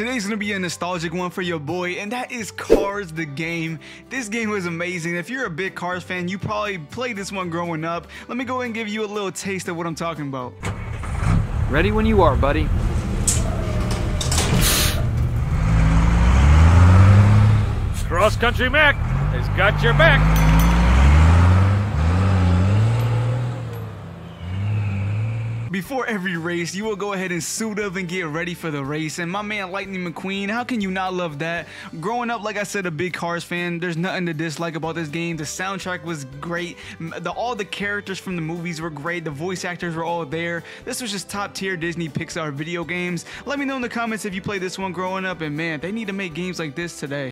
Today's gonna be a nostalgic one for your boy, and that is Cars the game. This game was amazing. If you're a big Cars fan, you probably played this one growing up. Let me go ahead and give you a little taste of what I'm talking about. Ready when you are, buddy. Cross Country Mack has got your back. Before every race, you will go ahead and suit up and get ready for the race. And my man Lightning McQueen, how can you not love that? Growing up, like I said, a big Cars fan, there's nothing to dislike about this game. The soundtrack was great. The, all the characters from the movies were great. The voice actors were all there. This was just top tier Disney Pixar video games. Let me know in the comments if you played this one growing up. And man, they need to make games like this today.